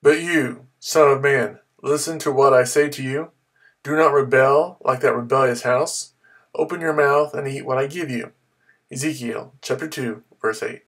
But you, son of man, listen to what I say to you. Do not rebel like that rebellious house. Open your mouth and eat what I give you. Ezekiel chapter 2, verse 8.